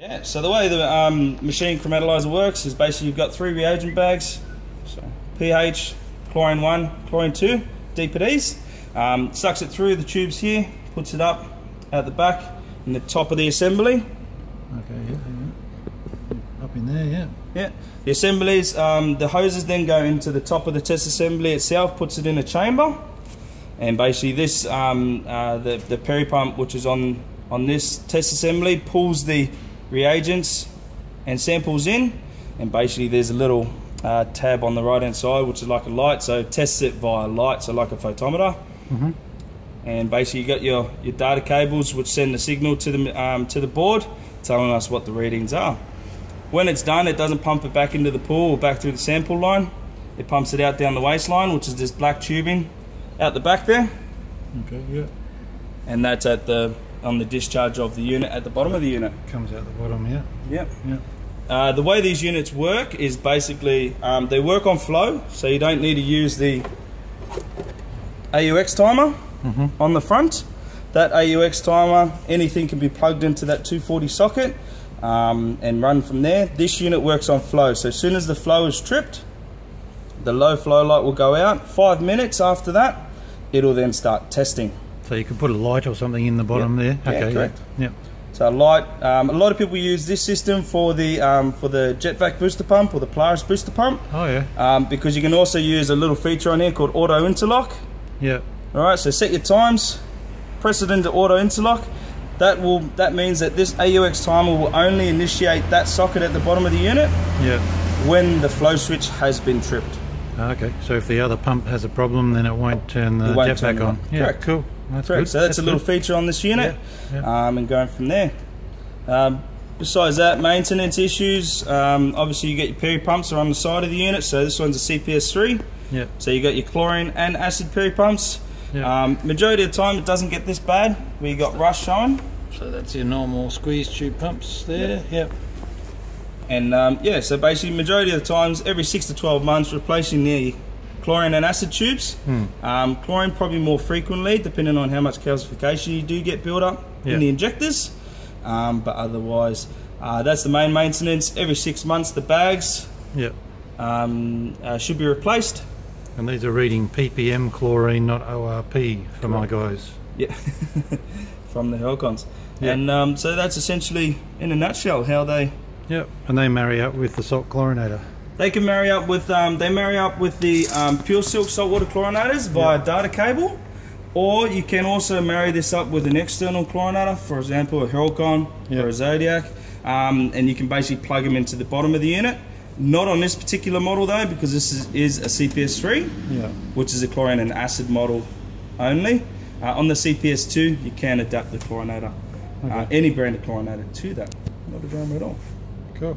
Yeah, so the way the um, machine Chromatalyzer works is basically you've got three reagent bags, so pH, chlorine 1, chlorine 2, DPDs. Um, sucks it through the tubes here, puts it up at the back in the top of the assembly. Okay, yeah, yeah. Up in there, yeah. Yeah, the assemblies, um, the hoses then go into the top of the test assembly itself, puts it in a chamber, and basically this, um, uh, the, the peri pump which is on, on this test assembly pulls the reagents and samples in, and basically there's a little uh, tab on the right hand side which is like a light, so tests it via light, so like a photometer. Mm-hmm. And basically you got your, your data cables which send the signal to the, um, to the board telling us what the readings are. When it's done, it doesn't pump it back into the pool or back through the sample line. It pumps it out down the waste line, which is this black tubing out the back there. Okay, yeah. And that's at the on the discharge of the unit at the bottom of the unit. Comes out the bottom, yeah. Yep. Yeah. Uh, the way these units work is basically um, they work on flow, so you don't need to use the AUX timer Mhm. on the front. That AUX timer, anything can be plugged into that 240 socket um, and run from there. This unit works on flow, so as soon as the flow is tripped, the low flow light will go out. Five minutes after that, it'll then start testing. So you could put a light or something in the bottom Yep. there. Yeah, Okay, correct. Yeah. So a light. Um, a lot of people use this system for the um, for the JetVac booster pump or the Polaris booster pump Oh yeah. um, because you can also use a little feature on here called auto interlock. Yeah. All right, so set your times, press it into auto interlock. That will that means that this AUX timer will only initiate that socket at the bottom of the unit Yeah. when the flow switch has been tripped. Okay. So if the other pump has a problem, then it won't turn the It won't jet back on. on. Yeah. Correct. Cool. That's Correct. good. So that's, a little good. feature on this unit, Yeah, yeah. Um, and going from there. Um, besides that, maintenance issues. Um, obviously, you get your peri pumps are on the side of the unit. So this one's a CPS3. Yeah. So you got your chlorine and acid peri pumps. Yeah. Um, majority of the time, it doesn't get this bad. We got rust showing, So that's your normal squeeze tube pumps there. Yep. and um, yeah. So basically, majority of the times, every six to twelve months, replacing the chlorine and acid tubes. Hmm. Um, chlorine probably more frequently, depending on how much calcification you do get built up Yeah. in the injectors. Um, but otherwise, uh, that's the main maintenance. Every six months, the bags Yep. um, uh, should be replaced. And these are reading ppm chlorine, not ORP for my guys. Yeah, from the Hurlcons. Yeah. And um, so that's essentially, in a nutshell, how they Yep. And they marry up with the salt chlorinator. They can marry up with um, they marry up with the um, Puresilk saltwater chlorinators via data cable, or you can also marry this up with an external chlorinator, for example, a Hurlcon Yeah. or a Zodiac, um, and you can basically plug them into the bottom of the unit. Not on this particular model though, because this is, is a CPS3. Yeah. which is a chlorine and acid model only. Uh, on the CPS2, you can adapt the chlorinator, uh, any brand of chlorinator to that. Not a drama at all. Cool.